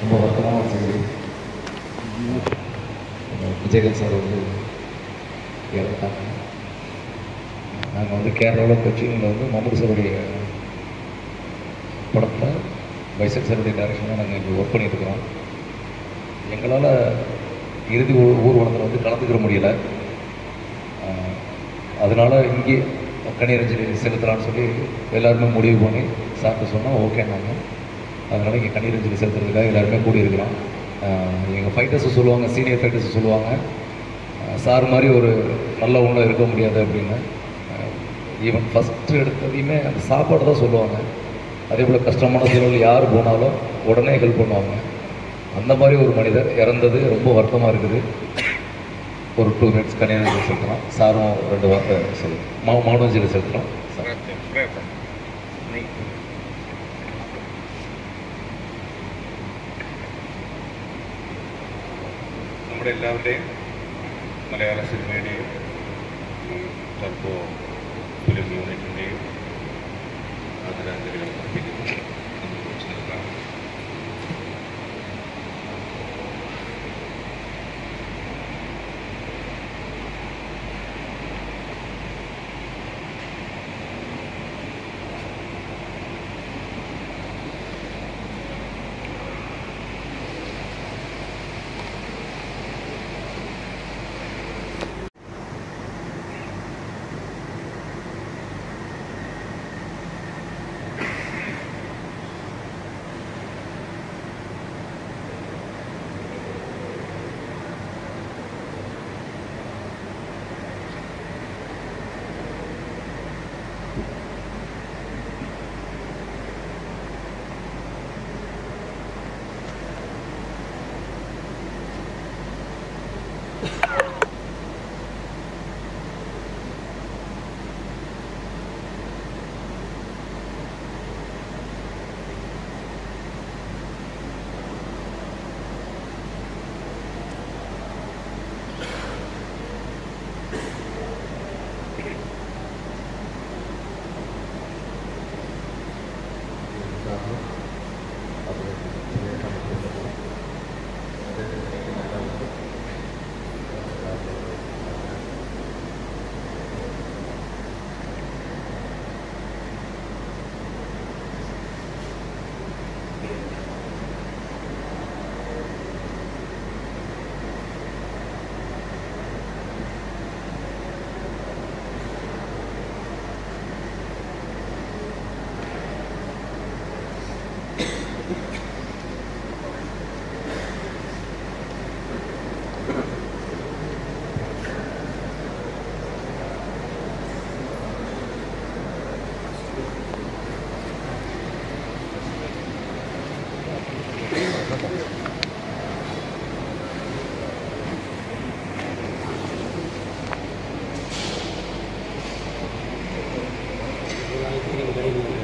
ரொம்ப வருத்தமான ஒரு செய்தி விஜயகாந்த் சார் வந்து இறந்துட்டாங்க. நாங்கள் வந்து கேரளாவில் கொச்சினில் வந்து முகமது சாருடைய படத்தில் பைசக் சாருடைய டைரக்ஷனாக நாங்கள் இங்கே ஒர்க் பண்ணிட்டுருக்கிறோம். எங்களால் இறுதி ஊர்வலத்தில் வந்து கலந்துக்கிற முடியல. அதனால் அதனால இங்கே கணியரஞ்சலி செலுத்தலாம்னு சொல்லி எல்லாருமே முடிவு பண்ணி சாப்பிட்டு சொன்னால் ஓகேன்னாங்க அதனால் இங்கே கணியரஞ்சலி செலுத்துறதுக்காக எல்லாருமே கூடியிருக்கிறோம். எங்கள் ஃபைட்டர்ஸை சொல்லுவாங்க சீனியர் ஃபைட்டர்ஸை சொல்லுவாங்க. சார் மாதிரி ஒரு நல்ல ஒன்றும் இருக்க முடியாது அப்படின்னு. ஈவன் ஃபஸ்ட்டு எடுத்ததையுமே அந்த சாப்பாடு தான் சொல்லுவாங்க. அதே போல் கஷ்டமான சூழல் யார் போனாலும் உடனே ஹெல்ப் பண்ணுவாங்க. அந்த மாதிரி ஒரு மனிதர் இறந்தது ரொம்ப வருத்தமாக இருக்குது. ஒரு டூ மினிட்ஸ் கன்னியாகுமரி செலுத்துகிறோம் சாரும் ரெண்டு வார்த்தை சொல்லுங்கள் மா மாவட்டஞ்சலி செலுத்துகிறோம் சார். നമ്മുടെ എല്ലാവരുടെയും മലയാള സിനിമയുടെയും ടർബോ ഫിലിം യൂണിറ്റിന്റെയും everybody